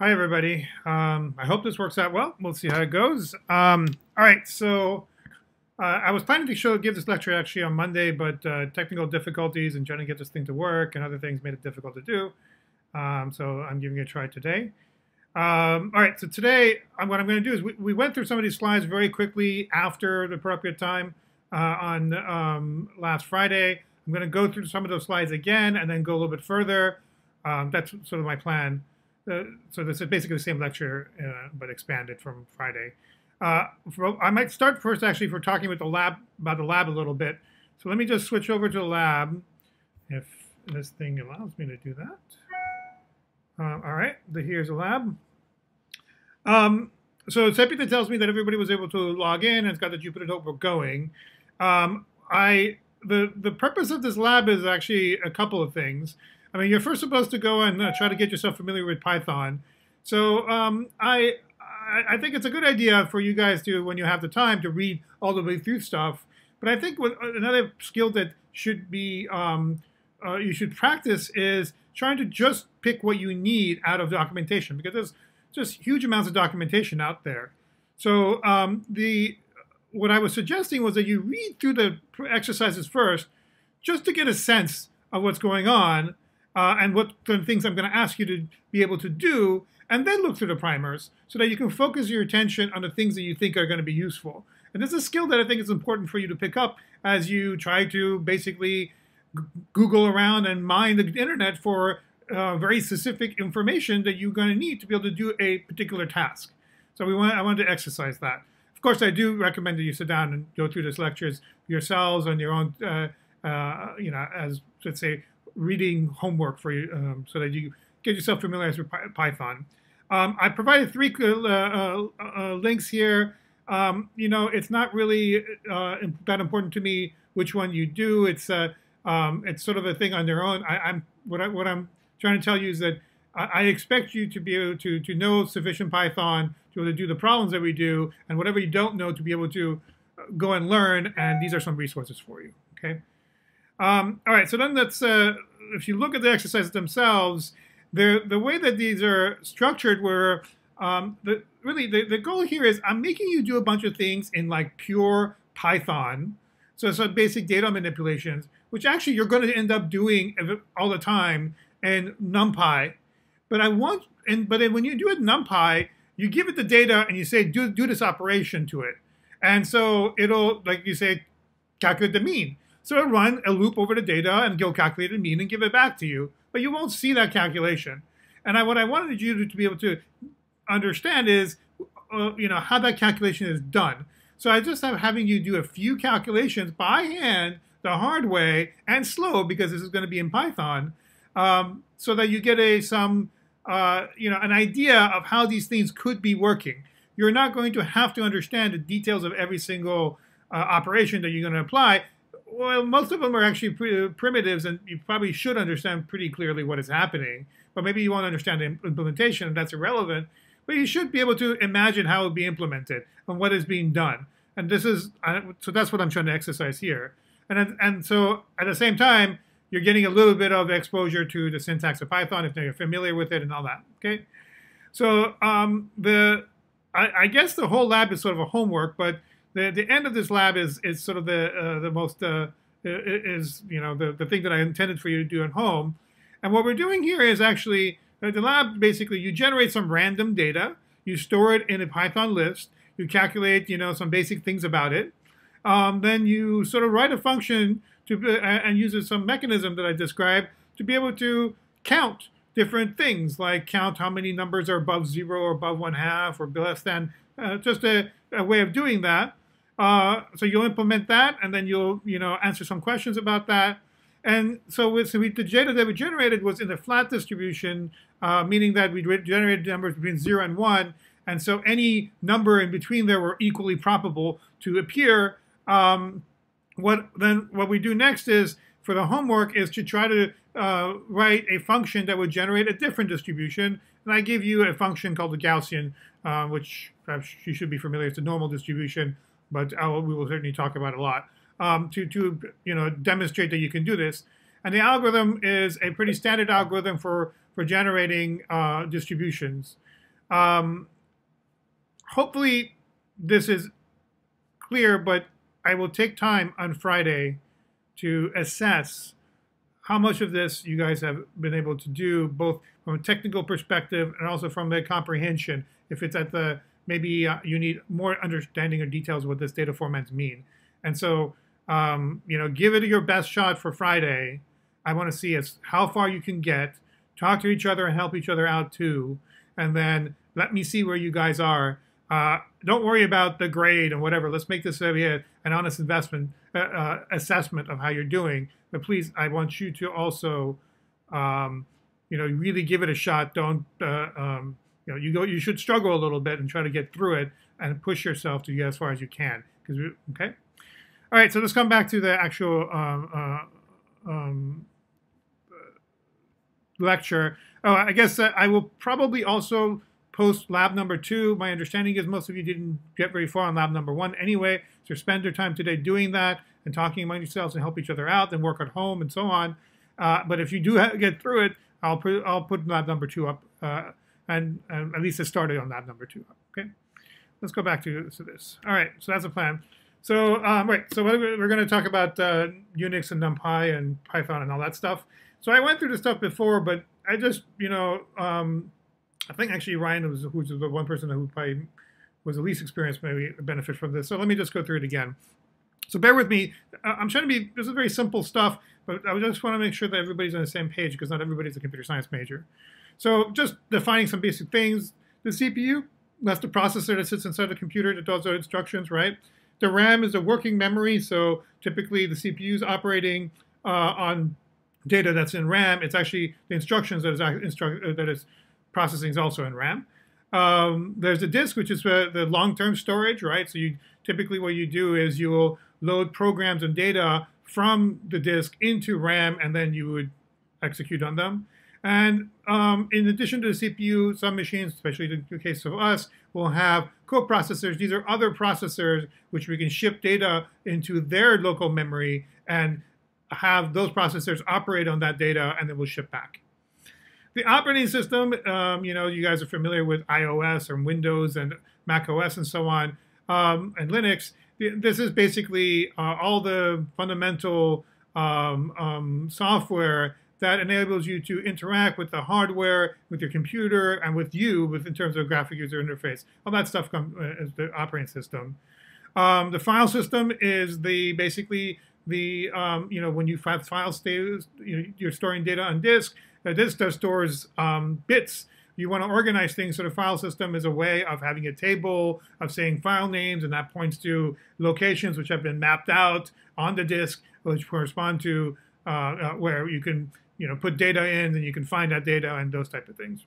Hi, everybody. Um, I hope this works out well. We'll see how it goes. Um, all right, so uh, I was planning to show give this lecture actually on Monday, but uh, technical difficulties and trying to get this thing to work and other things made it difficult to do. Um, so I'm giving it a try today. Um, all right, so today uh, what I'm going to do is we, we, went through some of these slides very quickly after the appropriate time uh, on um, last Friday. I'm going to go through some of those slides again and then go a little bit further. Um, that's sort of my plan. So this is basically the same lecture, uh, but expanded from Friday. Uh, for, I might start first actually for talking with the lab about the lab a little bit. So let me just switch over to the lab, if this thing allows me to do that. Uh, all right, the, here's the lab. Um, so Sepita tells me that everybody was able to log in and it's got the Jupyter Notebook going. Um, I the the purpose of this lab is actually a couple of things. I mean, you're first supposed to go and uh, try to get yourself familiar with Python. So um, I I think it's a good idea for you guys to, when you have the time, to read all the way through stuff. But I think another skill that should be um, uh, you should practice is trying to just pick what you need out of documentation because there's just huge amounts of documentation out there. So um, the what I was suggesting was that you read through the exercises first, just to get a sense of what's going on uh, and what the things I'm going to ask you to be able to do, and then look through the primers so that you can focus your attention on the things that you think are going to be useful. And this is a skill that I think is important for you to pick up as you try to basically Google around and mine the internet for uh, very specific information that you're going to need to be able to do a particular task. So we want, I wanted to exercise that. Of course, I do recommend that you sit down and go through these lectures yourselves on your own, uh, uh, you know, as let's say reading homework for you, um, so that you get yourself familiarized with Python. Um, I provided three uh, uh, uh, links here. Um, you know, it's not really that important to me which one you do. It's um, it's sort of a thing on their own. I, am what I what I'm trying to tell you is that I, expect you to be able to to know sufficient Python to be able to do the problems that we do, and whatever you don't know to be able to uh, go and learn. And these are some resources for you. Okay. Um, all right. So then let's uh, if you look at the exercises themselves, the the way that these are structured, where um, the really the, the goal here is I'm making you do a bunch of things in like pure Python. So some basic data manipulations which actually you're going to end up doing all the time in NumPy. But I want, and but when you do it NumPy, you give it the data and you say do do this operation to it, and so it'll like you say calculate the mean. So it'll run a loop over the data and go calculate the mean and give it back to you, but you won't see that calculation. And I, what I wanted you to, to be able to understand is, uh, you know, how that calculation is done. So I just have having you do a few calculations by hand the hard way and slow because this is going to be in Python, um, so that you get a some uh, you know an idea of how these things could be working. You're not going to have to understand the details of every single uh, operation that you're going to apply. Well, most of them are actually primitives, and you probably should understand pretty clearly what is happening. But maybe you won't understand the implementation, and that's irrelevant. But you should be able to imagine how it will be implemented and what is being done. And this is so that's what I'm trying to exercise here. And, and so at the same time, you're getting a little bit of exposure to the syntax of Python if you're familiar with it and all that. Okay, so um, the I, I, guess the whole lab is sort of a homework, but the, the end of this lab is is sort of the uh, the most uh, is you know the, the thing that I intended for you to do at home. And what we're doing here is actually the lab basically you generate some random data, you store it in a Python list, you calculate you know some basic things about it, um, then you sort of write a function to uh, and uses some mechanism that I described to be able to count different things, like count how many numbers are above zero or above one half or less than, uh, just a, a, way of doing that. Uh, so you'll implement that, and then you'll you know answer some questions about that. And so, with, so we, the data that we generated was in a flat distribution, uh, meaning that we generated numbers between zero and one, and so any number in between there were equally probable to appear um, what then what we do next is for the homework is to try to uh, write a function that would generate a different distribution. And I give you a function called the Gaussian, uh, which perhaps you should be familiar. It's a normal distribution, but will, we will certainly talk about a lot um, to to you know demonstrate that you can do this. And the algorithm is a pretty standard algorithm for for generating uh, distributions. Um, hopefully, this is clear, but I will take time on Friday to assess how much of this you guys have been able to do, both from a technical perspective and also from the comprehension. If it's at the maybe uh, you need more understanding or details of what this data formats mean. And so, um, you know, give it your best shot for Friday. I want to see is how far you can get. Talk to each other and help each other out too. And then let me see where you guys are. Uh, don't worry about the grade and whatever. Let's make this a, an honest investment uh, uh, assessment of how you're doing. But please, I want you to also, um, you know, really give it a shot. Don't, uh, um, you know, you go. You should struggle a little bit and try to get through it and push yourself to get as far as you can. Because okay, all right. So let's come back to the actual um, uh, um, lecture. Oh, I guess I will probably also post lab number two. My understanding is most of you didn't get very far on lab number one anyway, so spend your time today doing that and talking among yourselves and help each other out, then work at home and so on. Uh, but if you do get through it, I'll put I'll put lab number two up, uh, and, and, at least it started on lab number two. Okay, let's go back to, to this. All right, so that's the plan. So um, right, so we're going to talk about uh, Unix and NumPy and Python and all that stuff. So I went through the stuff before, but I just you know um, I think actually Ryan was who's the one person who probably was the least experienced, maybe benefit from this. So let me just go through it again. So bear with me. I'm trying to be. This is very simple stuff, but I just want to make sure that everybody's on the same page because not everybody's a computer science major. So just defining some basic things. The CPU, that's the processor that sits inside the computer that does the instructions, right? The RAM is a working memory, so typically the CPU is operating uh, on data that's in RAM. It's actually the instructions that is instru- that is processing is also in RAM. Um, there's a disk, which is uh, the long-term storage, right? So you typically what you do is you will load programs and data from the disk into RAM, and then you would execute on them. And um, in addition to the CPU, some machines, especially the case of us, will have co-processors. These are other processors which we can ship data into their local memory and have those processors operate on that data, and then we'll ship back. The operating system, um, you know, you guys are familiar with iOS or Windows and Mac OS and so on, um, and Linux. This is basically uh, all the fundamental um, um, software that enables you to interact with the hardware, with your computer, and with you, with in terms of graphic user interface. All that stuff comes uh, as the operating system. Um, the file system is the basically the um, you know when you file status, you know, you're storing data on disk. The disk does stores um, bits. You want to organize things so the file system is a way of having a table of saying file names, and that points to locations which have been mapped out on the disk, which correspond to uh, uh, where you can you know put data in, and you can find that data and those type of things.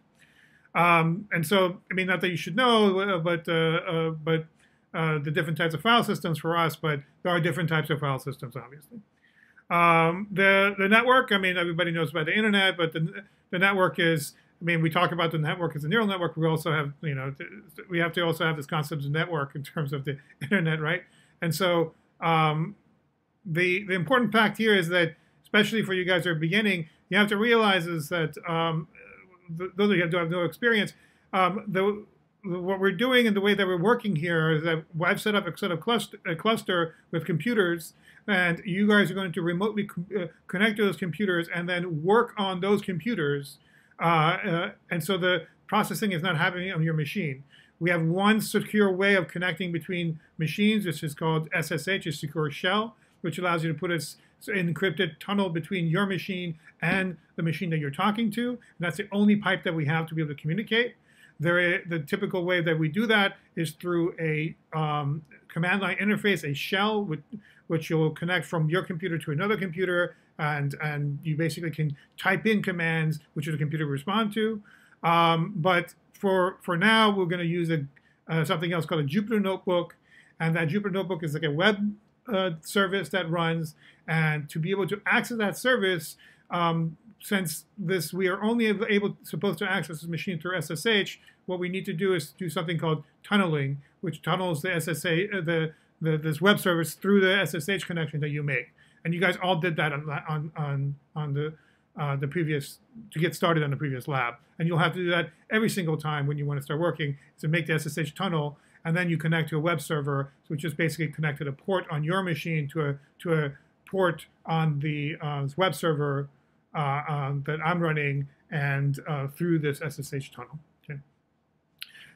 Um, and so, I mean, not that you should know, uh, but uh, uh, but uh, the different types of file systems for us, but there are different types of file systems, obviously. Um, the the network, I mean, everybody knows about the internet, but the the network is, I mean, we talk about the network as a neural network. We also have, you know, we have to also have this concept of network in terms of the internet, right? And so um, the the important fact here is that, especially for you guys who are beginning, you have to realize is that um, those of you who have no experience, um, the what we're doing and the way that we're working here is that I've set up a set of cluster, a cluster with computers, and you guys are going to remotely uh, connect to those computers and then work on those computers. Uh, uh, and so the processing is not happening on your machine. We have one secure way of connecting between machines, which is called SSH, a secure shell, which allows you to put an encrypted tunnel between your machine and the machine that you're talking to. And that's the only pipe that we have to be able to communicate. There, the typical way that we do that is through a um, command line interface, a shell, which, which you'll connect from your computer to another computer, and and you basically can type in commands which the computer will respond to. Um, but for for now, we're going to use a uh, something else called a Jupyter Notebook, and that Jupyter Notebook is like a web uh, service that runs, and to be able to access that service, um, since this we are only able supposed to access this machine through SSH, what we need to do is do something called tunneling, which tunnels the SSH uh, the, the this web service through the SSH connection that you make. And you guys all did that on on on, on the uh, the previous to get started on the previous lab. And you'll have to do that every single time when you want to start working to make the SSH tunnel, and then you connect to a web server, which is basically connected a port on your machine to a to a port on the uh, web server um, that I'm running, and uh, through this SSH tunnel. Okay.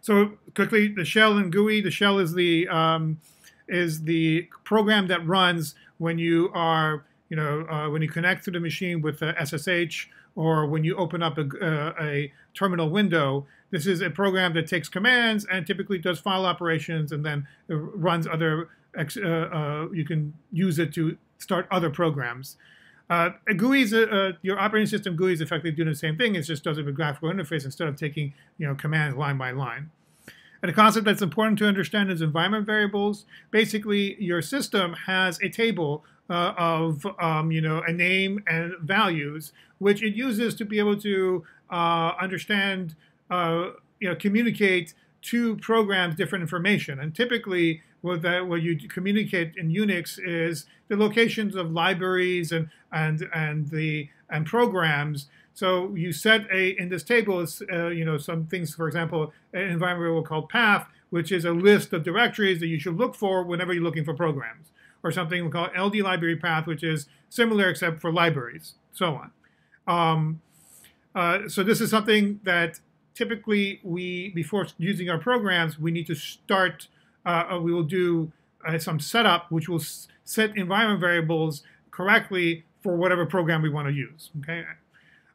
So quickly, the shell and GUI. The shell is the um, is the program that runs when you are you know, uh, when you connect to the machine with SSH or when you open up a, uh, a, terminal window, this is a program that takes commands and typically does file operations and then runs other, uh, uh, you can use it to start other programs. Uh, GUI is uh, your operating system GUI is effectively doing the same thing. It just does it with a graphical interface instead of taking you know commands line by line. And a concept that's important to understand is environment variables. Basically, your system has a table uh, of um, you know a name and values, which it uses to be able to uh, understand, uh, you know, communicate to programs different information. And typically, what that what you communicate in Unix is the locations of libraries and and and the and programs. So you set a in this table uh, you know some things. For example, an environment we'll call path, which is a list of directories that you should look for whenever you're looking for programs or something we call LD library path, which is similar except for libraries, so on. Um, uh, so this is something that typically we, before using our programs, we need to start, uh, we will do uh, some setup, which will set environment variables correctly for whatever program we want to use, okay?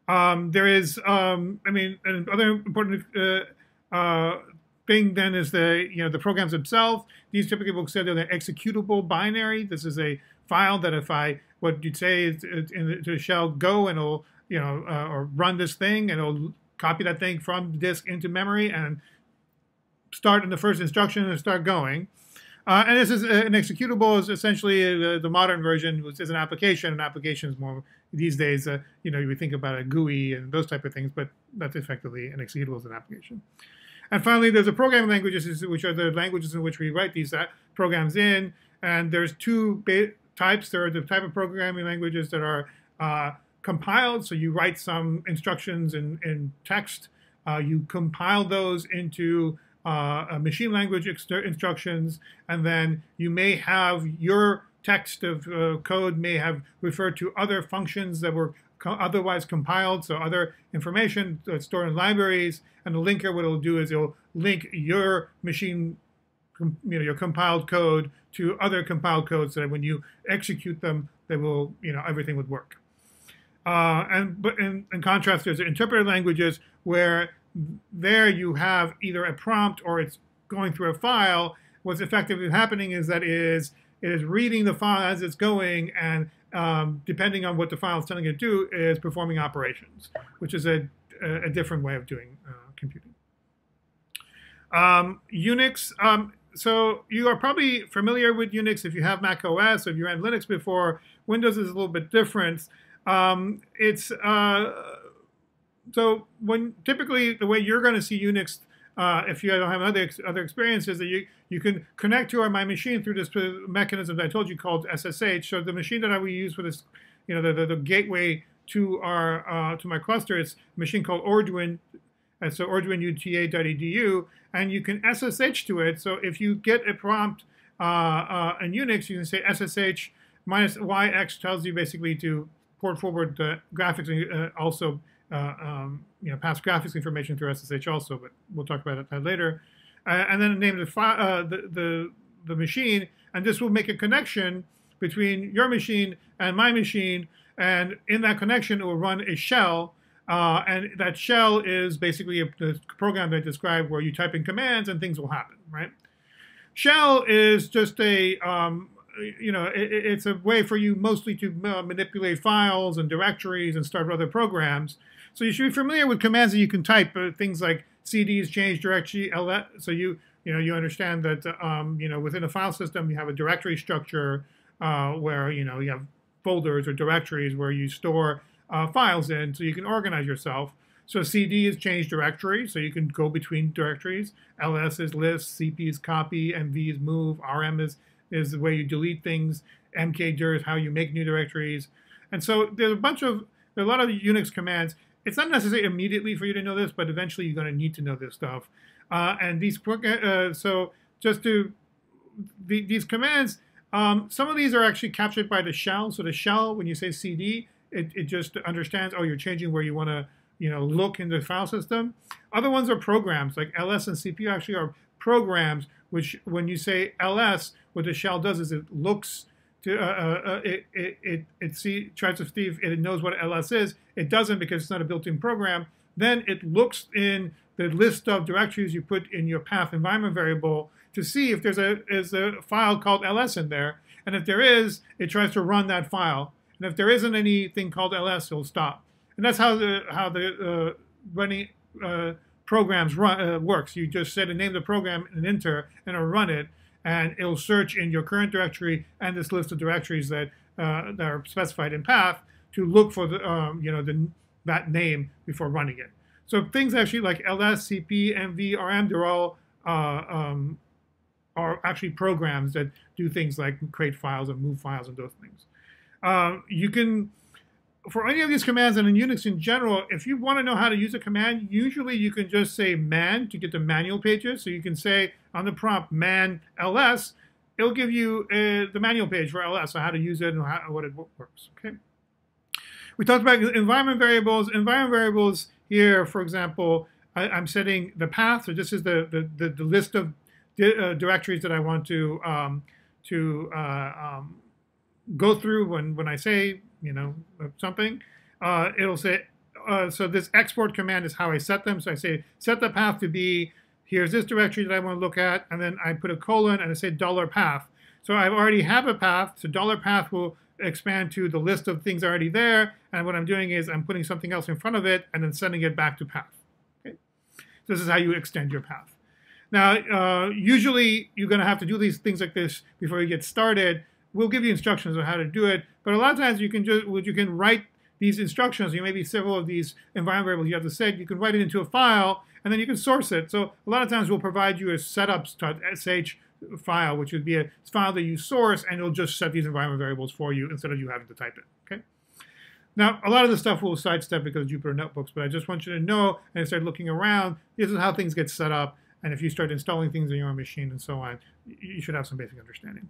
Um, there is, um, I mean, another important uh, uh, thing then is the you know the programs themselves. These typically will say they're an executable binary. This is a file that if I what you'd say is in the shell go and it'll you know uh, or run this thing and it'll copy that thing from disk into memory and start in the first instruction and start going. Uh, and this is uh, an executable is essentially uh, the, modern version, which is an application. An application is more these days, uh, you know, you think about a GUI and those type of things, but that's effectively an executable as an application. And finally, there's the programming languages, which are the languages in which we write these uh, programs in. And there's two types. There are the type of programming languages that are uh, compiled. So you write some instructions in, in text. You compile those into uh, machine language instructions. And then you may have your text of uh, code may have referred to other functions that were co otherwise compiled, so other information stored in libraries. And the linker, what it'll do is it'll link your machine, you know, your compiled code to other compiled codes so that when you execute them, they will, you know, everything would work. Uh, and but in, in contrast, there's interpreted languages where there you have either a prompt or it's going through a file. What's effectively happening is that is it is reading the file as it's going and um, depending on what the file is telling it to do, is performing operations, which is a, a different way of doing uh, computing. Um, Unix, um, so you are probably familiar with Unix if you have Mac OS, or if you ran Linux before. Windows is a little bit different. Um, it's uh, so when typically the way you're going to see Unix uh, if you don't have other other experiences, that you you can connect to my machine through this mechanism that I told you called SSH. So the machine that I will use for this, you know, the, the, the gateway to our uh, to my cluster is a machine called Orodruin. And so arduinuta.edu, and you can SSH to it. So if you get a prompt uh, uh, in Unix, you can say SSH minus YX tells you basically to port forward the graphics and uh, also uh, um, you know, pass graphics information through SSH also, but we'll talk about that later. Uh, and then name the, uh, the, the, the machine, and this will make a connection between your machine and my machine, and in that connection, it will run a shell, uh, and that shell is basically a, the program that I described where you type in commands and things will happen, right? Shell is just a, um, you know, it, it's a way for you mostly to uh, manipulate files and directories and start other programs. So you should be familiar with commands that you can type, uh, things like cds change directory, ls. So you you know you understand that um, you know within a file system you have a directory structure uh, where you know you have folders or directories where you store uh, files in, so you can organize yourself. So CD is change directory, so you can go between directories. LS is list, CP is copy, MV is move, RM is is the way you delete things. MKdir is how you make new directories. And so there's a bunch of there are a lot of Unix commands. It's not necessary immediately for you to know this, but eventually you're going to need to know this stuff. Uh, and these, uh, so just to, the, these commands, um, some of these are actually captured by the shell. So the shell, when you say cd, it, it just understands, oh, you're changing where you want to you know, look in the file system. Other ones are programs, like ls and cpu actually are programs, which when you say ls, what the shell does is it looks to, uh, uh, uh, it, it, it, it see, tries to see if it knows what ls is. It doesn't because it's not a built-in program. Then it looks in the list of directories you put in your path environment variable to see if there's a, is a file called ls in there. And if there is, it tries to run that file. And if there isn't anything called ls, it'll stop. And that's how the how the uh, running uh, programs run uh, works. You just set a name of the program and enter, and it'll run it, and it'll search in your current directory and this list of directories that uh, that are specified in path to look for the um, you know the that name before running it. So things actually like ls, cp, mv, rm, they're all uh, um, are actually programs that do things like create files and move files and those things. Uh, you can for any of these commands and in Unix in general, if you want to know how to use a command, usually you can just say man to get the manual pages. So you can say on the prompt man ls, it'll give you uh, the manual page for ls, so how to use it and how, what it works. Okay. We talked about environment variables. Environment variables here, for example, I, am setting the path. So this is the, the, the, the list of di uh, directories that I want to um, to uh, um, go through when, when I say you know, something, uh, it'll say, uh, so this export command is how I set them. So I say, set the path to be, here's this directory that I want to look at, and then I put a colon and I say dollar path. So I already have a path, so dollar path will expand to the list of things already there, and what I'm doing is I'm putting something else in front of it and then sending it back to path. Okay? This is how you extend your path. Now, uh, usually you're going to have to do these things like this before you get started, we'll give you instructions on how to do it. But a lot of times you can just you can write these instructions. You may be several of these environment variables you have to set. You can write it into a file and then you can source it. So a lot of times we'll provide you a setups.sh file, which would be a file that you source, and it'll just set these environment variables for you instead of you having to type it. Okay. Now, a lot of the stuff we'll sidestep because of Jupyter Notebooks, but I just want you to know and start looking around. This is how things get set up, and if you start installing things on your machine and so on, you should have some basic understanding.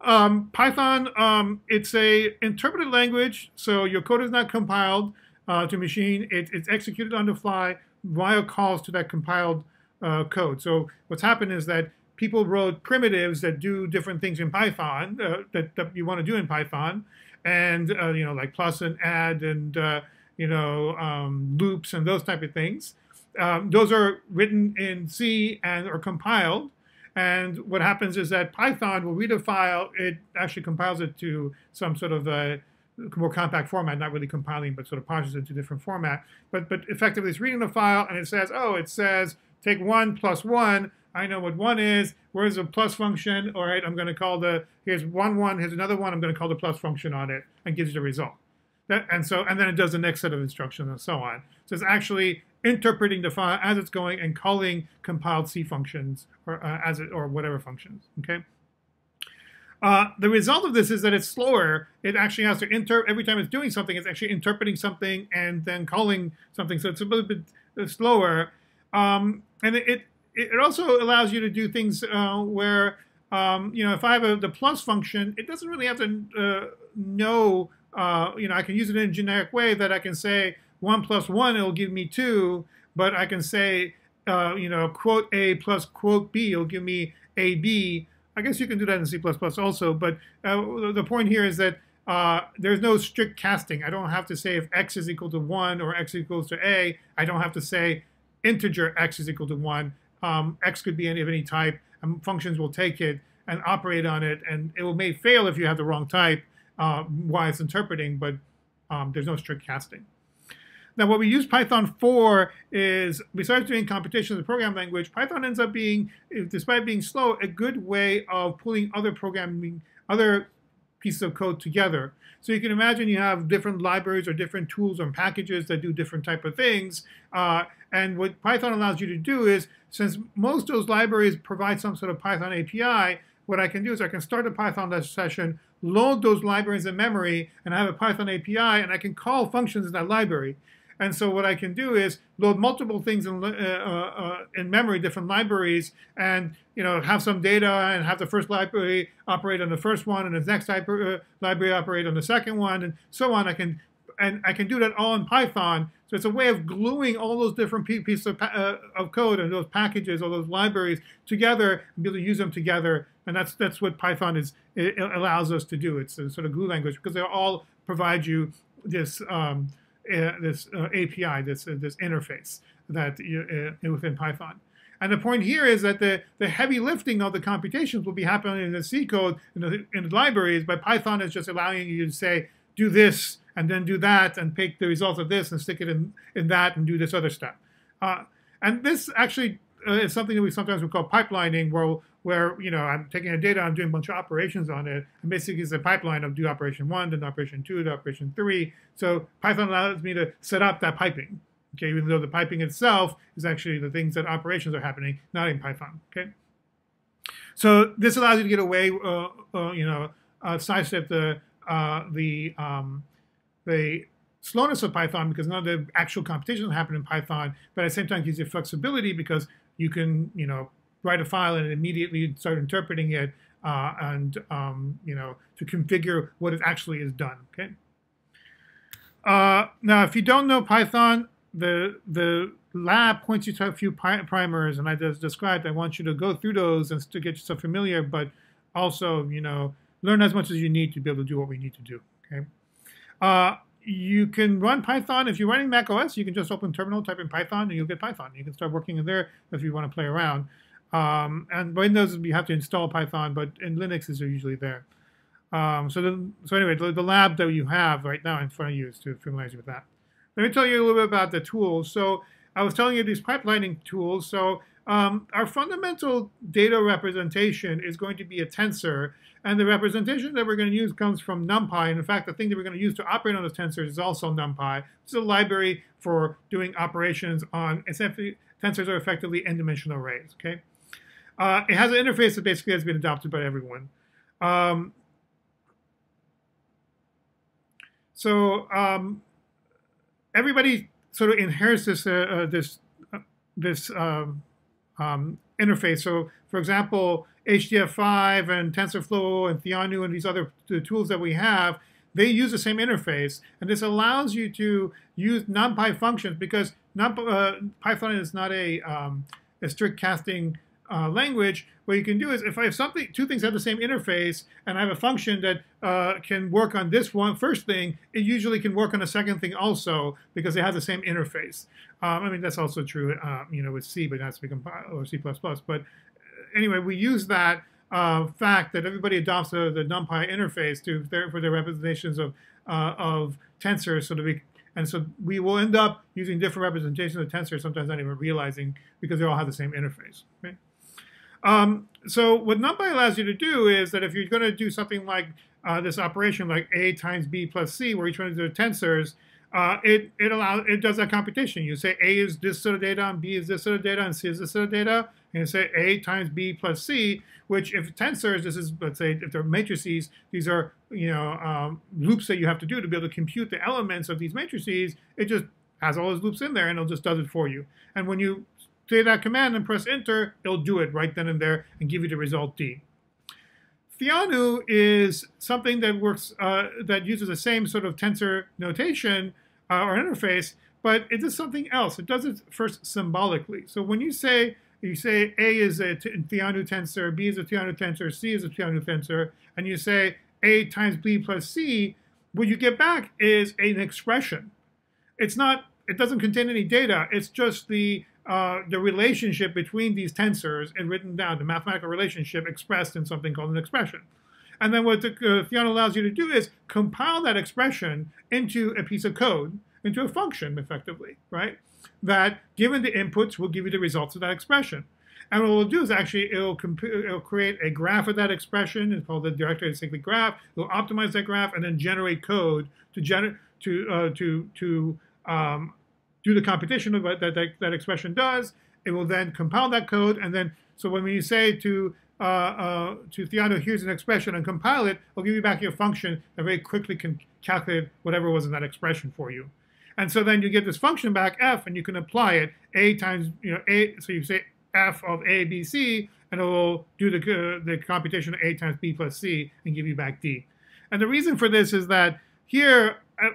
Um, Python, um, it's a interpreted language, so your code is not compiled uh, to machine. It, it's executed on the fly via calls to that compiled uh, code. So what's happened is that people wrote primitives that do different things in Python uh, that, that, you want to do in Python, and uh, you know like plus and add and uh, you know um, loops and those type of things. Um, those are written in C and are compiled. And what happens is that Python will read a file, it actually compiles it to some sort of a more compact format, not really compiling, but sort of parses it to different format. But, but effectively it's reading the file and it says, oh, it says take one plus one. I know what one is. Where's the plus function? All right, I'm going to call the, here's one, one, here's another one. I'm going to call the plus function on it and gives you the result. That, and so, and then it does the next set of instructions and so on. So it's actually interpreting the file as it's going and calling compiled C functions or uh, as it or whatever functions. Okay. Uh, the result of this is that it's slower. It actually has to inter every time it's doing something. It's actually interpreting something and then calling something. So it's a little bit uh, slower. Um, and it, it also allows you to do things uh, where um, you know if I have a, the plus function, it doesn't really have to uh, know. Uh, you know, I can use it in a generic way that I can say 1 plus 1, it'll give me 2. But I can say, uh, you know, quote A plus quote B, it'll give me AB. I guess you can do that in C++ also. But uh, the point here is that uh, there's no strict casting. I don't have to say if x is equal to 1 or x equals to a. I don't have to say integer x is equal to 1. Um, x could be any of any type, and functions will take it and operate on it, and it will may fail if you have the wrong type uh, while it's interpreting, but um, there's no strict casting. Now, what we use Python for is, besides doing computations with program language, Python ends up being, despite being slow, a good way of pulling other programming, other pieces of code together. So you can imagine you have different libraries or different tools or packages that do different type of things. Uh, and what Python allows you to do is, since most of those libraries provide some sort of Python API, what I can do is I can start a Python session, load those libraries in memory, and I have a Python API, and I can call functions in that library. And so what I can do is load multiple things in, uh, uh, uh, in memory, different libraries, and you know have some data and have the first library operate on the first one, and the next uh, library operate on the second one, and so on. I can and I can do that all in Python. So it's a way of gluing all those different pieces of, uh, of code and those packages, all those libraries together, and be able to use them together. And that's that's what Python is allows us to do. It's a sort of glue language because they all provide you this. Um, this uh, API, this uh, this interface that you, within Python. And the point here is that the, the heavy lifting of the computations will be happening in the C code in the, in the libraries, but Python is just allowing you to say, do this and then do that and take the results of this and stick it in, in that and do this other stuff. Uh, and this actually uh, is something that we sometimes we call pipelining, where where you know I'm taking a data, I'm doing a bunch of operations on it, and basically it's a pipeline of do operation one, then operation two, to operation three. So Python allows me to set up that piping. Okay, even though the piping itself is actually the things that operations are happening, not in Python. Okay. So this allows you to get away, uh, uh, you know, uh, sidestep the uh, the um, the slowness of Python because none of the actual computations happen in Python, but at the same time gives you flexibility because you can, you know, write a file and immediately start interpreting it uh, and um, you know to configure what it actually is done. Okay. Uh, now, if you don't know Python, the the lab points you to a few primers, and I just described. I want you to go through those and to get yourself familiar, but also you know learn as much as you need to be able to do what we need to do. Okay. Uh, you can run Python. If you're running Mac OS, you can just open terminal, type in Python, and you'll get Python. You can start working in there if you want to play around. Um, and Windows, you have to install Python, but in Linux, is usually there. Um, so, the, so anyway, the, the, lab that you have right now in front of you is to familiarize you with that. Let me tell you a little bit about the tools. So I was telling you these pipelining tools. So um, our fundamental data representation is going to be a tensor, and the representation that we're going to use comes from NumPy. And in fact, the thing that we're going to use to operate on those tensors is also NumPy. It's a library for doing operations on essentially tensors are effectively n-dimensional arrays. Okay. Uh, it has an interface that basically has been adopted by everyone. Um, so um, everybody sort of inherits this uh, uh, this uh, this um, um, interface. So, for example, HDF5 and TensorFlow and Theano and these other the tools that we have, they use the same interface, and this allows you to use NumPy functions because NumPy, uh, Python is not a, um, a strict casting uh, language, what you can do is if I have something, two things have the same interface, and I have a function that uh, can work on this one first thing, it usually can work on the second thing also because they have the same interface. Um, I mean that's also true, uh, you know, with C, but not C or C++. But anyway, we use that uh, fact that everybody adopts the, the NumPy interface to their, for their representations of uh, of tensors, so to be and so we will end up using different representations of tensors, sometimes not even realizing because they all have the same interface. Right? Um, so what NumPy allows you to do is that if you're going to do something like uh, this operation like a times b plus c, where each one of the tensors, uh, it it allows it does that computation. You say a is this sort of data, and b is this sort of data, and c is this sort of data, and you say a times b plus c. Which, if tensors, this is let's say if they're matrices, these are you know um, loops that you have to do to be able to compute the elements of these matrices. It just has all those loops in there, and it just does it for you. And when you say that command and press enter, it'll do it right then and there and give you the result D. Theano is something that works uh, that uses the same sort of tensor notation uh, or interface, but it does something else. It does it first symbolically. So when you say you say A is a Theano tensor, B is a Theano tensor, C is a Theano tensor, and you say A times B plus C, what you get back is an expression. It's not. It doesn't contain any data. It's just the uh, the relationship between these tensors and written down, the mathematical relationship expressed in something called an expression. And then what the uh, Theano allows you to do is compile that expression into a piece of code, into a function, effectively, right? That, given the inputs, will give you the results of that expression. And what it'll do is actually it'll, it'll create a graph of that expression. It's called the directed acyclic graph. It'll optimize that graph and then generate code to generate to uh, to to um, do the computation of what that, that, that expression does. It will then compile that code, and then so when you say to uh, uh, to Theano, here's an expression, and compile it, it'll give you back your function that very quickly can calculate whatever was in that expression for you. And so then you get this function back, f, and you can apply it, a times, you know, a, so you say f of a, b, c, and it will do the, uh, the computation of a times b plus c and give you back d. And the reason for this is that here, uh,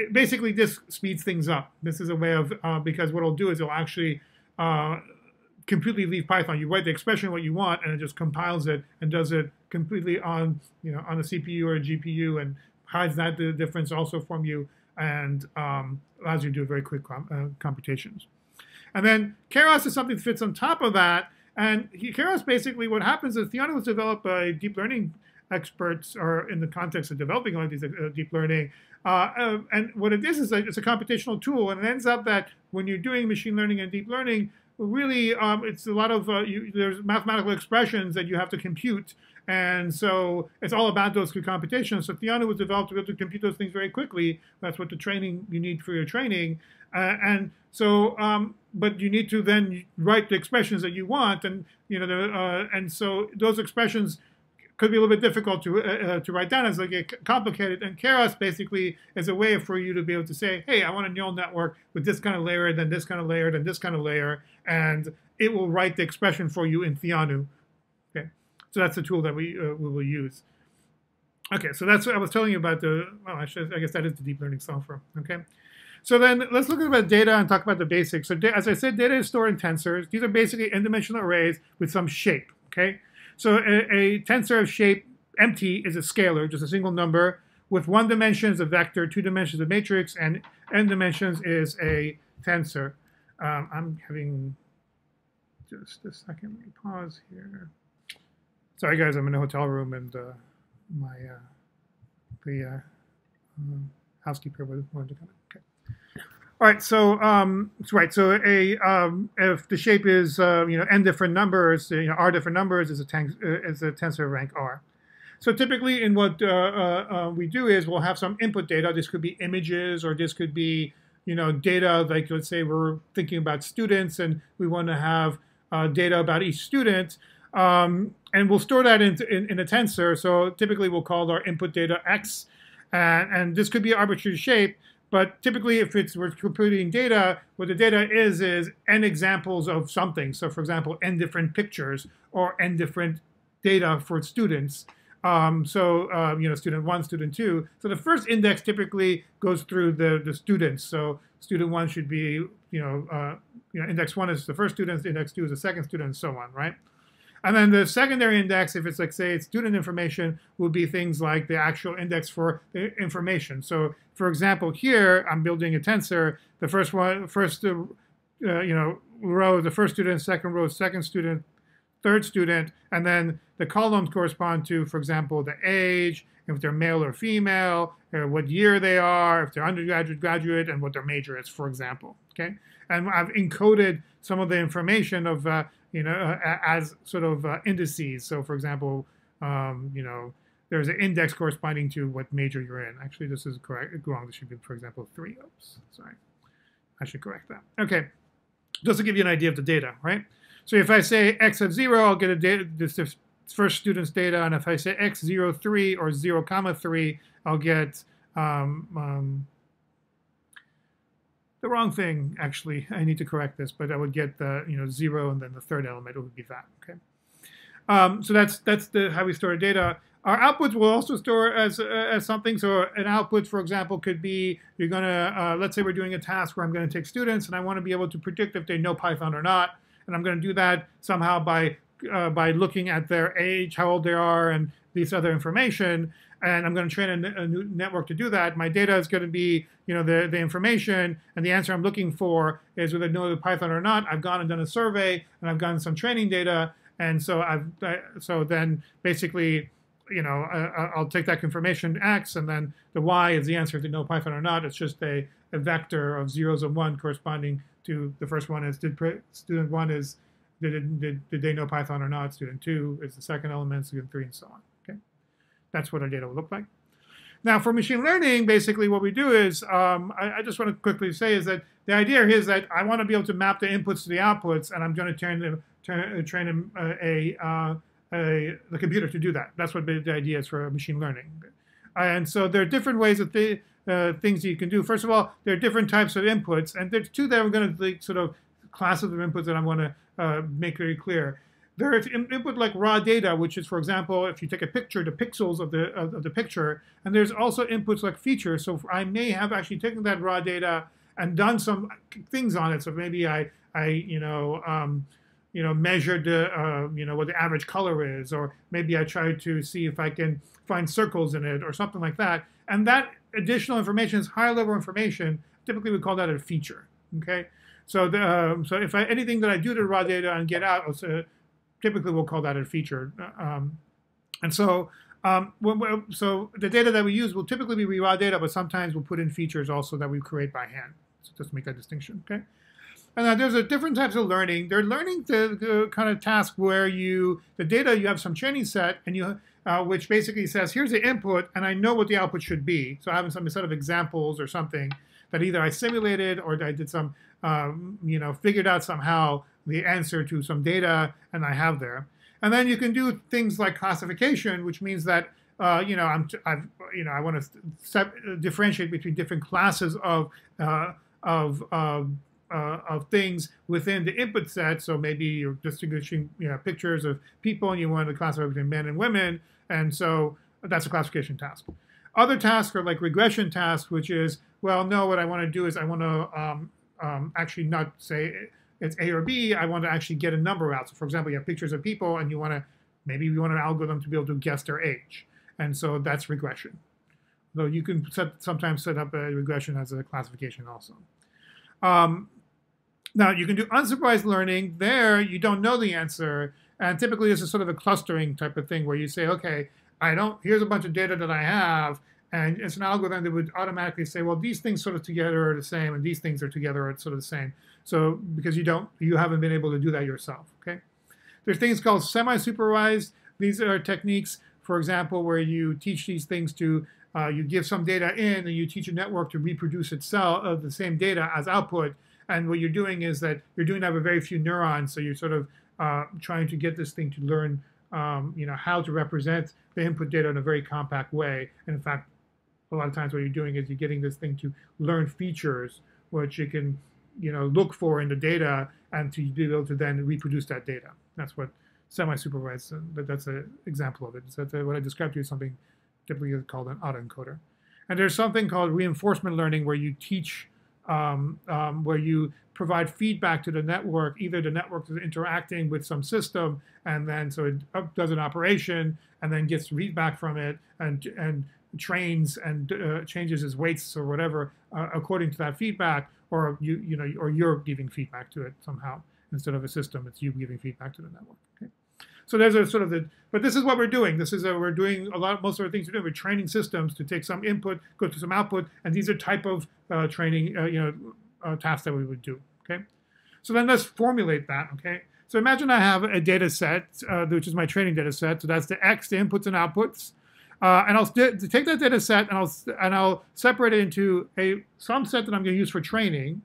the basically this speeds things up. This is a way of, uh, because what it'll do is it'll actually uh, completely leave Python. You write the expression what you want, and it just compiles it and does it completely on, you know, on a CPU or a GPU and hides that the difference also from you and um, allows you to do very quick com uh, computations. And then Keras is something that fits on top of that. And Keras basically, what happens is Theano was developed by deep learning experts, are in the context of developing all these uh, deep learning. Uh, uh, and what it is is it's a computational tool, and it ends up that when you're doing machine learning and deep learning, really um, it's a lot of uh, you, there's mathematical expressions that you have to compute and so it's all about those computations. So Theano was developed to be able to compute those things very quickly. That's what the training you need for your training. Uh, and so, um, but you need to then write the expressions that you want, and you know, the, uh, and so those expressions could be a little bit difficult to uh, uh to write down as they get complicated. And Keras basically is a way for you to be able to say, hey, I want a neural network with this kind of layer, then this kind of layer, then this kind of layer, and it will write the expression for you in Theano. Okay, so that's the tool that we, uh, we will use. Okay, so that's what I was telling you about the, well, actually, I guess that is the deep learning software, okay? So then let's look at the data and talk about the basics. So as I said, data is stored in tensors. These are basically n-dimensional arrays with some shape, okay? So a, a, tensor of shape empty is a scalar, just a single number. With one dimension is a vector, two dimensions a matrix, and n dimensions is a tensor. Um, I'm having just a second, let me pause here. Sorry, guys, I'm in a hotel room and uh, my uh, the uh, um, housekeeper wanted to come in. Okay. All right, so um, right. So a um, if the shape is uh, you know n different numbers, you know r different numbers is a ten, uh, is a tensor rank r. So typically, in what uh, uh, we do is we'll have some input data. This could be images, or this could be you know data. Like let's say we're thinking about students, and we want to have data about each student. Um, and we'll store that in, in, in, a tensor. So typically we'll call our input data x. And, and this could be arbitrary shape, but typically if it's we're computing data, what the data is is n examples of something. So for example, n different pictures or n different data for students. Um, so uh, you know, student one, student two. So the first index typically goes through the the students. So student one should be you know uh, you know index one is the first student, index two is the second student, and so on, right? And then the secondary index, if it's like, say, it's student information, would be things like the actual index for the information. So, for example, here I'm building a tensor. The first one, first, uh, uh, you know, row, the first student, second row, second student, third student, and then the columns correspond to, for example, the age, if they're male or female, or what year they are, if they're undergraduate, graduate, and what their major is, for example. Okay, and I've encoded some of the information of uh, you know, as sort of uh, indices. So, for example, um, you know, there's an index corresponding to what major you're in. Actually, this is correct. Wrong. This should be, for example, three. Oops, sorry. I should correct that. Okay, just to give you an idea of the data, right? So if I say x of zero, I'll get a data. This is first student's data, and if I say x zero three or zero comma three, I'll get um, um, the wrong thing, actually. I need to correct this, but I would get the you know zero, and then the third element would be that. Okay. Um, so that's that's the how we store data. Our outputs will also store as uh, as something. So an output, for example, could be you're gonna uh, let's say we're doing a task where I'm going to take students, and I want to be able to predict if they know Python or not, and I'm going to do that somehow by uh, by looking at their age, how old they are, and these other information and I'm going to train a, a, new network to do that. My data is going to be, you know, the, the information, and the answer I'm looking for is whether I know the Python or not. I've gone and done a survey, and I've gotten some training data, and so I've I, so then basically, you know, I, will take that information X, and then the Y is the answer to know Python or not. It's just a, a vector of zeros and one corresponding to the first one is did student one is did, did, did they know Python or not? Student two is the second element, student three, and so on. That's what our data will look like. Now, for machine learning, basically what we do is, um, I, I, just want to quickly say is that the idea here is that I want to be able to map the inputs to the outputs, and I'm going to train them, train, train a, a, uh, a, the computer to do that. That's what the idea is for machine learning. And so there are different ways of th uh, things you can do. First of all, there are different types of inputs, and there's two that I'm going to like, sort of classes of inputs that I want to uh, make very clear. There is input like raw data, which is, for example, if you take a picture, the pixels of the of, of the picture, and there's also inputs like features. So I may have actually taken that raw data and done some things on it. So maybe I, I you know, um, you know, measured the, uh, you know, what the average color is, or maybe I tried to see if I can find circles in it or something like that. And that additional information is high level information. Typically, we call that a feature. Okay, so the, um, so if I, anything that I do to raw data and get out, so typically we'll call that a feature. Um, and so um, so the data that we use will typically be raw data, but sometimes we'll put in features also that we create by hand. So just make that distinction. Okay. And now there's a different types of learning. They're learning the, the, kind of task where you the data you have some training set and you uh, which basically says here's the input and I know what the output should be. So have some set of examples or something that either I simulated or I did some um, you know figured out somehow the answer to some data and I have there. And then you can do things like classification, which means that uh, you know I'm I've you know I want to differentiate between different classes of uh, of uh, of things within the input set. So maybe you're distinguishing you know, pictures of people and you want to classify between men and women. And so that's a classification task. Other tasks are like regression tasks, which is, well, no, what I want to do is I want to um, um, actually not say it's A or B. I want to actually get a number out. So for example, you have pictures of people and you want to, maybe you want an algorithm to be able to guess their age. And so that's regression. Though you can set, sometimes set up a regression as a classification also. Um, now, you can do unsupervised learning. There, you don't know the answer. And typically, this is sort of a clustering type of thing where you say, okay, I don't, here's a bunch of data that I have. And it's an algorithm that would automatically say, well, these things sort of together are the same, and these things are together are sort of the same. So because you don't, you haven't been able to do that yourself, okay? There's things called semi-supervised. These are techniques, for example, where you teach these things to, uh, you give some data in and you teach a network to reproduce itself of the same data as output. And what you're doing is that you're doing that with very few neurons. So you're sort of uh, trying to get this thing to learn, um, you know, how to represent the input data in a very compact way. And in fact, a lot of times what you're doing is you're getting this thing to learn features which you can, you know, look for in the data and to be able to then reproduce that data. That's what semi-supervised, but that's an example of it. So what I described to you is something typically called an autoencoder. And there's something called reinforcement learning where you teach um, um, where you provide feedback to the network. Either the network is interacting with some system, and then so it does an operation, and then gets feedback from it, and and trains and uh, changes its weights or whatever uh, according to that feedback, or you you know, or you're giving feedback to it somehow instead of a system. It's you giving feedback to the network. Okay. So there's a sort of the, but this is what we're doing. This is a, we're doing a lot, most of the things we're doing. We're training systems to take some input, go to some output, and these are type of uh, training, uh, you know, uh, tasks that we would do. Okay. So then let's formulate that. Okay. So imagine I have a data set, uh, which is my training data set. So that's the X, the inputs and outputs. Uh, and I'll take that data set and I'll and I'll separate it into a some set that I'm going to use for training,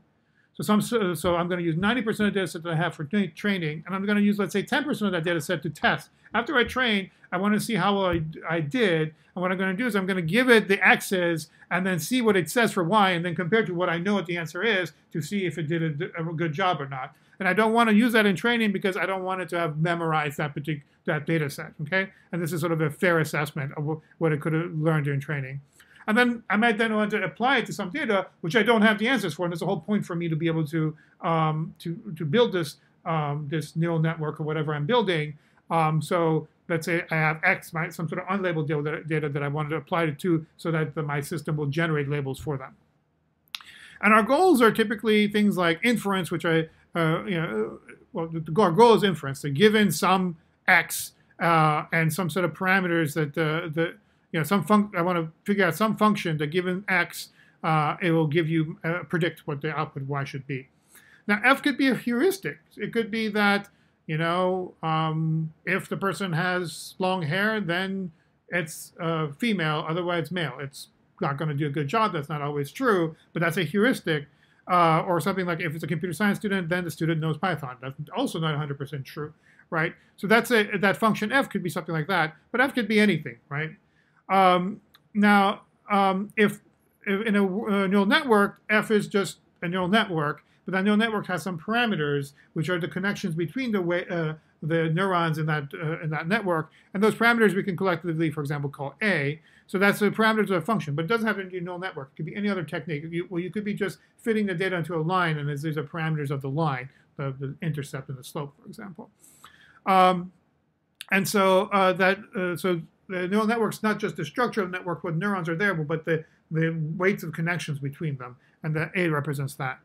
so some so I'm going to use 90% of the data set that I have for training, and I'm going to use let's say 10% of that data set to test. After I train, I want to see how well I, I did, and what I'm going to do is I'm going to give it the x's and then see what it says for y, and then compare to what I know what the answer is to see if it did a, a good job or not. And I don't want to use that in training because I don't want it to have memorized that particular that data set. Okay, and this is sort of a fair assessment of what it could have learned in training. And then I might then want to apply it to some data which I don't have the answers for. And there's a whole point for me to be able to um, to to build this um, this neural network or whatever I'm building. Um, so let's say I have X, my, some sort of unlabeled data, data that I wanted to apply it to, so that the, my system will generate labels for them. And our goals are typically things like inference, which I uh, you know well the, is inference. So given some X uh, and some set of parameters that uh, the you know, some func I want to figure out some function that given x, uh, it will give you uh, predict what the output y should be. Now, f could be a heuristic. It could be that you know, um, if the person has long hair, then it's uh, female, otherwise male. It's not going to do a good job. That's not always true, but that's a heuristic. Uh, or something like if it's a computer science student, then the student knows Python. That's also not 100% true, right? So that's a that function f could be something like that, but f could be anything, right? Um, now, um, if, if, in a, a neural network, f is just a neural network, but that neural network has some parameters, which are the connections between the way, uh, the neurons in that uh, in that network, and those parameters we can collectively, for example, call a. So that's the parameters of a function, but it doesn't have to be a neural network. It could be any other technique. You, well, you could be just fitting the data into a line, and these are parameters of the line, the, the intercept and the slope, for example. Um, and so uh, that uh, so the neural network's not just the structure of the network, what neurons are there, but the the weights of connections between them, and the A represents that.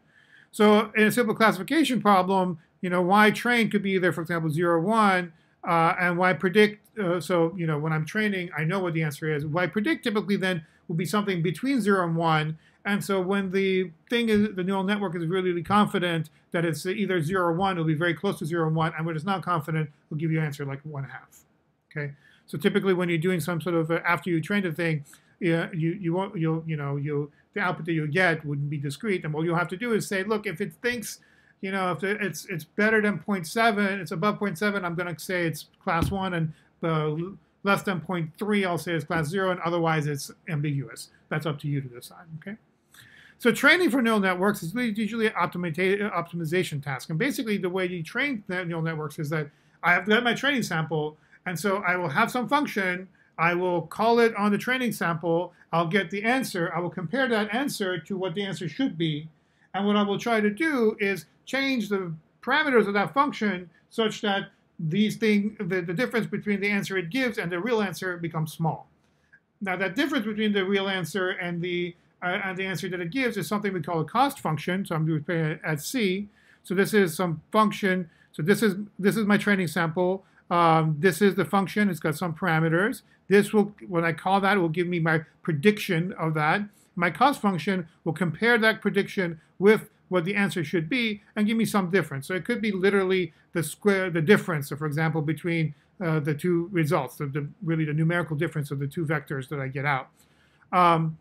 So in a simple classification problem, you know, y train could be either, for example, 0, 1, uh, and y predict, uh, so, you know, when I'm training, I know what the answer is. Y predict typically then will be something between 0 and 1, and so when the thing is, the neural network is really, really confident that it's either 0 or 1, it'll be very close to 0 and 1, and when it's not confident, it'll give you an answer like 1 half, okay? So typically when you're doing some sort of, uh, after you train the thing, you, you, you won't, you'll, you know, you the output that you get wouldn't be discrete. And what you'll have to do is say, look, if it thinks, you know, if it's it's better than 0.7, it's above 0.7, I'm going to say it's class one, and uh, less than 0.3, I'll say it's class zero, and otherwise it's ambiguous. That's up to you to decide. Okay. So training for neural networks is usually an optimization task. And basically, the way you train neural networks is that I have got my training sample, and so I will have some function I will call it on the training sample. I'll get the answer. I will compare that answer to what the answer should be. And what I will try to do is change the parameters of that function such that these thing, the, the difference between the answer it gives and the real answer becomes small. Now that difference between the real answer and the uh, and the answer that it gives is something we call a cost function. So I'm doing it at C. So this is some function. So this is this is my training sample. Um, this is the function. It's got some parameters. This will, when I call that, it will give me my prediction of that. My cost function will compare that prediction with what the answer should be and give me some difference. So it could be literally the square, the difference, so for example, between uh, the two results, the, the, really the numerical difference of the two vectors that I get out. Um,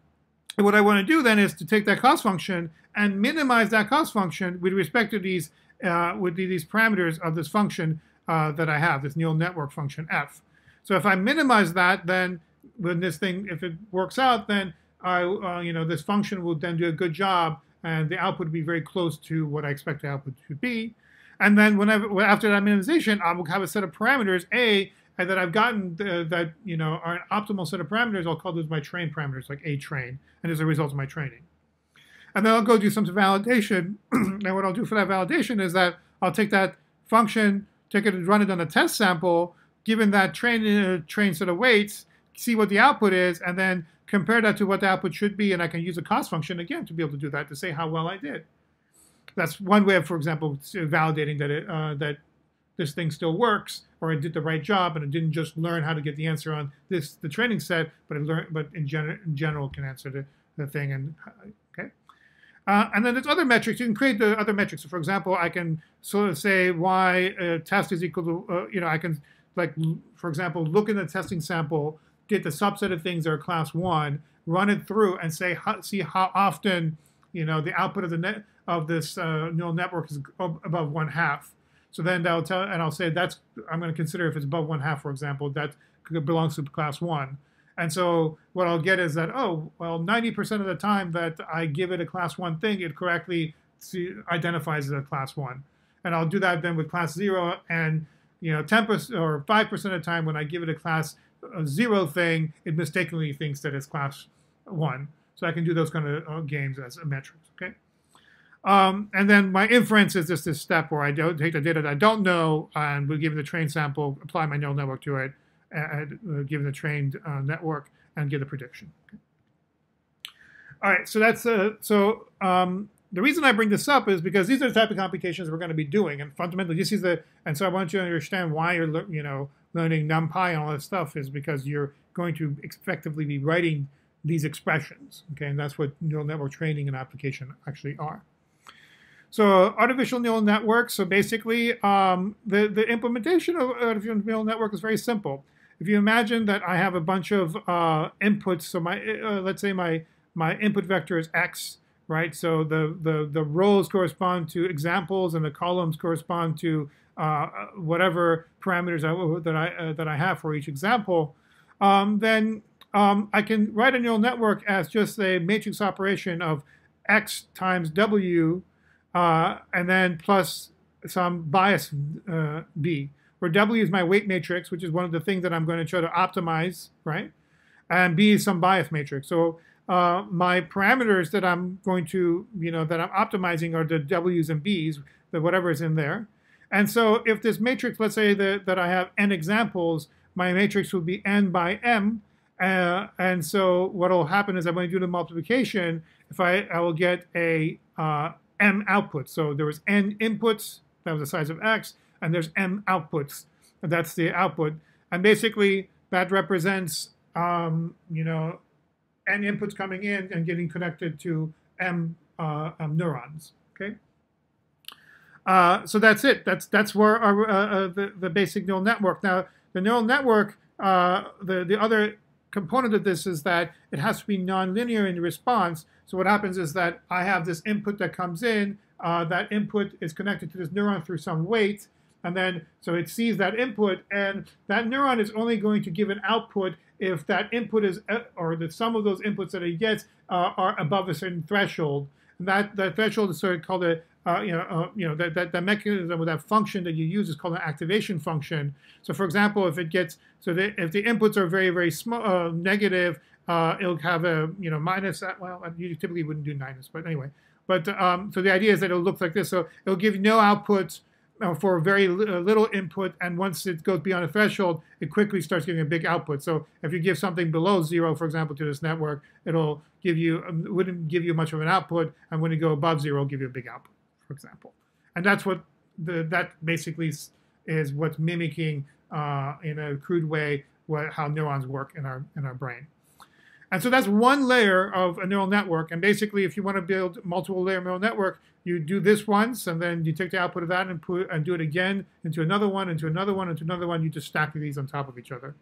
and what I want to do then is to take that cost function and minimize that cost function with respect to these uh, with these parameters of this function uh, that I have, this neural network function f. So if I minimize that, then when this thing, if it works out, then I, uh, you know, this function will then do a good job, and the output will be very close to what I expect the output to be. And then whenever after that minimization, I will have a set of parameters a and that I've gotten the, that you know are an optimal set of parameters. I'll call those my train parameters, like a train, and as a result of my training. And then I'll go do some validation. and what I'll do for that validation is that I'll take that function take it and run it on a test sample, given that train, uh, train set of weights, see what the output is, and then compare that to what the output should be, and I can use a cost function again to be able to do that to say how well I did. That's one way of, for example, validating that it, uh, that this thing still works, or I did the right job, and I didn't just learn how to get the answer on this the training set, but it learned, but in, gen- in general can answer the, the thing. And okay, uh, and then there's other metrics. You can create the other metrics. So for example, I can sort of say y uh, test is equal to, uh, you know, I can, like, for example, look in the testing sample, get the subset of things that are class one, run it through and say, how, see how often, you know, the output of the net of this uh, neural network is above one half. So then that'll tell, and I'll say that's, I'm going to consider if it's above one half, for example, that belongs to class one. And so what I'll get is that, oh, well, 90% of the time that I give it a class one thing, it correctly identifies it as class one. And I'll do that then with class zero and, you know, 10% or 5% of the time when I give it a class a zero thing, it mistakenly thinks that it's class one. So I can do those kind of uh, games as a metrics, okay? Um, and then my inference is just this step where I don't take the data that I don't know and we give the train sample, apply my neural network to it, and, uh, given the trained uh, network and get a prediction. Okay. All right, so that's uh, so um, the reason I bring this up is because these are the type of computations we're going to be doing, and fundamentally, this is the and so I want you to understand why you're you know learning NumPy and all this stuff is because you're going to effectively be writing these expressions, okay, and that's what neural network training and application actually are. So artificial neural networks. So basically, um, the the implementation of artificial neural network is very simple if you imagine that I have a bunch of uh, inputs, so my uh, let's say my my input vector is x, right? So the, the, the rows correspond to examples and the columns correspond to uh, whatever parameters I, that, I, uh, that I have for each example, um, then um, I can write a neural network as just a matrix operation of x times w uh, and then plus some bias uh, b, where w is my weight matrix, which is one of the things that I'm going to try to optimize, right? And b is some bias matrix. So uh, my parameters that I'm going to, you know, that I'm optimizing are the w's and b's, the whatever is in there. And so if this matrix, let's say that, that I have n examples, my matrix will be n by m. Uh, and so what will happen is I'm going to do the multiplication. If I, I will get a uh, m outputs. So there was n inputs, that was the size of x, and there's m outputs, and that's the output. And basically that represents, um, you know, n inputs coming in and getting connected to m uh, um, neurons. Okay. Uh, so that's it. That's that's where our, uh, uh, the the basic neural network. Now the neural network, uh, the the other component of this is that it has to be nonlinear in response. So what happens is that I have this input that comes in. Uh, that input is connected to this neuron through some weight. And then, so it sees that input, and that neuron is only going to give an output if that input is, uh, or the sum of those inputs that it gets uh, are above a certain threshold. And that, that threshold is sort of called a, uh, you know, uh, you know that, that, that mechanism or that function that you use is called an activation function. So for example, if it gets, so the, if the inputs are very, very small, uh, negative, uh, it'll have a, you know, minus, well, you typically wouldn't do minus, but anyway. But um, so the idea is that it'll look like this. So it'll give no outputs uh, for very uh, little input, and once it goes beyond a threshold, it quickly starts giving a big output. So if you give something below zero, for example, to this network, it'll give you um, wouldn't give you much of an output, and when you go above zero, it'll give you a big output, for example. And that's what the that basically is what's mimicking uh, in a crude way what how neurons work in our in our brain. And so that's one layer of a neural network. And basically, if you want to build multiple layer neural network, you do this once, and then you take the output of that and put and do it again into another one, into another one, into another one. You just stack these on top of each other.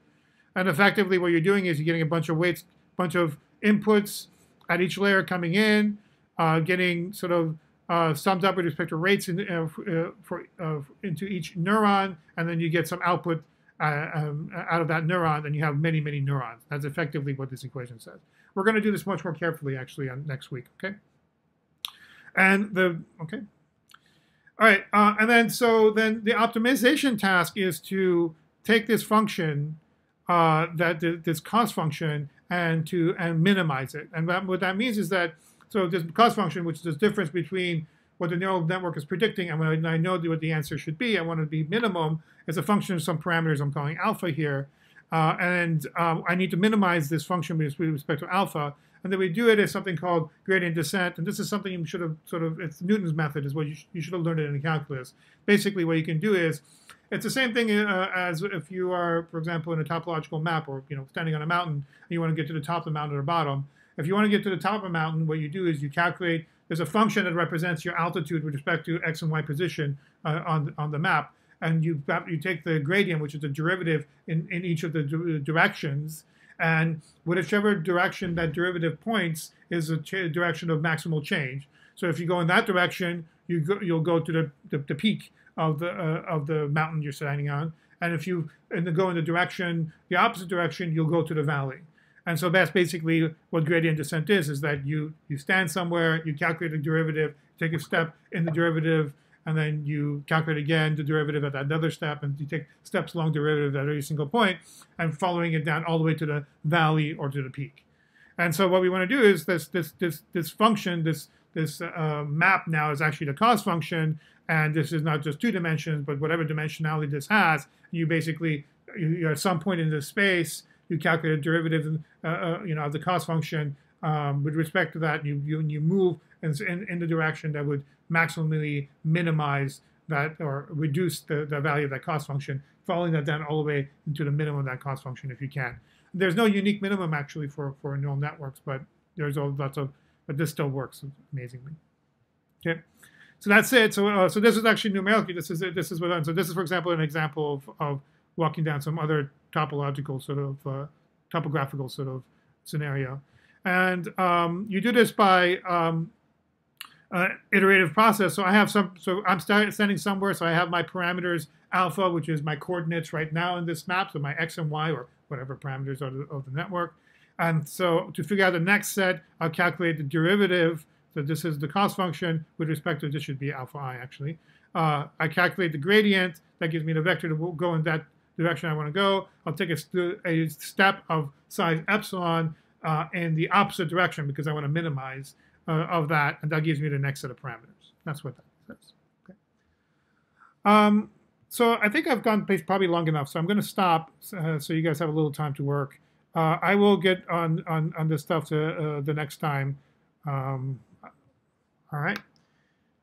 And effectively, what you're doing is you're getting a bunch of weights, bunch of inputs at each layer coming in, uh, getting sort of uh, summed up with respect to rates in, uh, for, uh, into each neuron, and then you get some output uh, um, out of that neuron, then you have many, many neurons. That's effectively what this equation says. We're going to do this much more carefully, actually, on next week, okay? And the, okay. All right, uh, and then so then the optimization task is to take this function, uh, that this cost function, and to and minimize it. And that, what that means is that so this cost function, which is the difference between what the neural network is predicting, and when I know what the answer should be, I want to be minimum, as a function of some parameters I'm calling alpha here. Uh, and um, I need to minimize this function with respect to alpha. And then we do it as something called gradient descent. And this is something you should have sort of, it's Newton's method is what you, sh you should have learned it in calculus. Basically, what you can do is, it's the same thing uh, as if you are, for example, in a topological map or, you know, standing on a mountain and you want to get to the top of the mountain or bottom. If you want to get to the top of a mountain, what you do is you calculate there's a function that represents your altitude with respect to x and y position uh, on, on the map. And you, you take the gradient, which is the derivative in, in each of the directions, and whichever direction that derivative points is a direction of maximal change. So if you go in that direction, you go, you'll go to the, the, the peak of the, uh, of the mountain you're standing on. And if you and go in the direction, the opposite direction, you'll go to the valley. And so that's basically what gradient descent is, is that you, you stand somewhere, you calculate the derivative, take a step in the derivative, and then you calculate again the derivative at another step, and you take steps along derivative at every single point, and following it down all the way to the valley or to the peak. And so what we want to do is this this this this function, this this uh, map now is actually the cost function, and this is not just two dimensions, but whatever dimensionality this has. You basically you're at some point in the space you calculate a derivative, uh, uh, you know, of the cost function um, with respect to that. You you, you move in, in, in the direction that would maximally minimize that or reduce the, the value of that cost function, following that down all the way into the minimum of that cost function if you can. There's no unique minimum actually for, for neural networks, but there's a lots of, but this still works amazingly. Okay, so that's it. So uh, so this is actually numerically. This is. This is what. I'm. So this is, for example, an example of, of walking down some other topological sort of uh, topographical sort of scenario. And um, you do this by um, uh, iterative process. So I have some, so I'm standing somewhere. So I have my parameters alpha, which is my coordinates right now in this map. So my x and y or whatever parameters the, of the network. And so to figure out the next set, I'll calculate the derivative. So this is the cost function with respect to, this should be alpha i actually. Uh, I calculate the gradient. That gives me the vector to go in that direction I want to go. I'll take a, a step of size epsilon uh, in the opposite direction because I want to minimize uh, of that, and that gives me the next set of parameters. That's what that says. Okay. Um, so I think I've gone probably long enough, so I'm going to stop uh, so you guys have a little time to work. Uh, I will get on, on, on this stuff to, uh, the next time. Um, all right.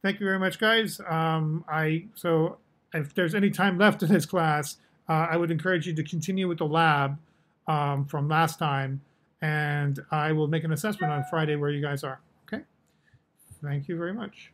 Thank you very much, guys. Um, I So if there's any time left in this class, uh, I would encourage you to continue with the lab um, from last time, and I will make an assessment on Friday where you guys are. Okay? Thank you very much.